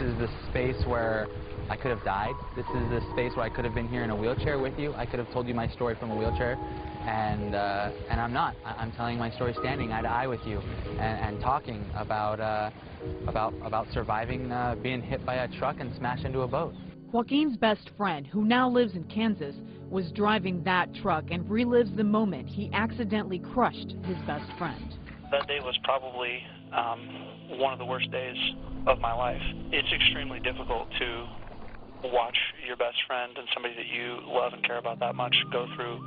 is the space where I could have died. This is the space where I could have been here in a wheelchair with you. I could have told you my story from a wheelchair, and uh, and I'm not. I- I'm telling my story standing eye to eye with you, and, and talking about uh, about about surviving uh, being hit by a truck and smashed into a boat. Joaquin's best friend, who now lives in Kansas, was driving that truck and relives the moment he accidentally crushed his best friend. That day was probably um, one of the worst days of my life. It's extremely difficult to watch your best friend and somebody that you love and care about that much go through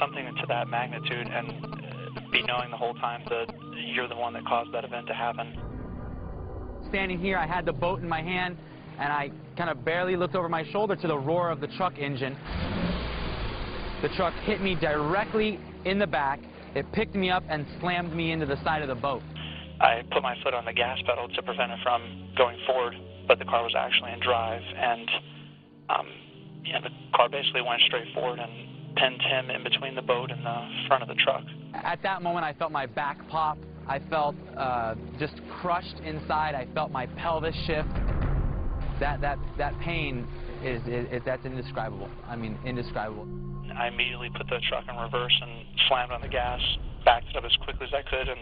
something to that magnitude and be knowing the whole time that you're the one that caused that event to happen. Standing here, I had the boat in my hand, and I kind of barely looked over my shoulder to the roar of the truck engine. The truck hit me directly in the back. It picked me up and slammed me into the side of the boat. I put my foot on the gas pedal to prevent it from going forward, but the car was actually in drive, and um, you know, the car basically went straight forward and pinned him in between the boat and the front of the truck. At that moment, I felt my back pop. I felt uh, just crushed inside. I felt my pelvis shift. That that that pain is, is, is that's indescribable. I mean, indescribable. I immediately put the truck in reverse and slammed on the gas, backed it up as quickly as I could, and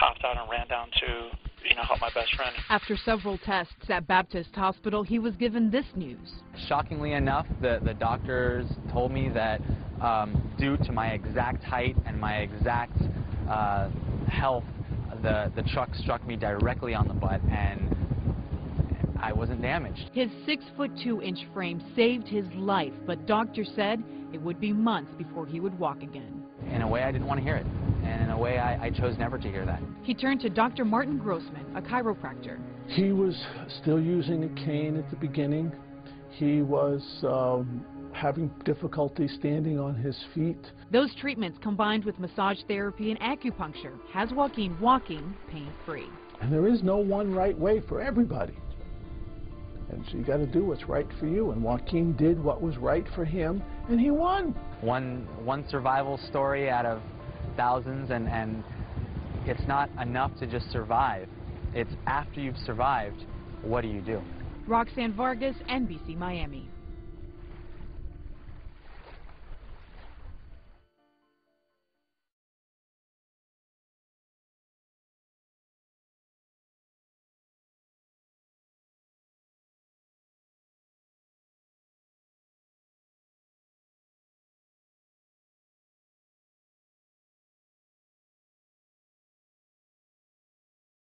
hopped out and ran down to you know help my best friend. After several tests at Baptist Hospital, he was given this news. Shockingly enough, the the doctors told me that um, due to my exact height and my exact uh, health, the the truck struck me directly on the butt and I wasn't damaged. His six foot two inch frame saved his life, but doctors said it would be months before he would walk again. In a way, I didn't want to hear it, and in a way, I, I chose never to hear that. He turned to Dr. Martin Grossman, a chiropractor. He was still using a cane at the beginning. He was um, having difficulty standing on his feet. Those treatments combined with massage therapy and acupuncture has Joaquin walking pain-free. And there is no one right way for everybody. And so you got to do what's right for you. And Joaquin did what was right for him, and he won. One one survival story out of thousands, and and it's not enough to just survive. It's after you've survived, what do you do? Roxanne Vargas, NBC Miami.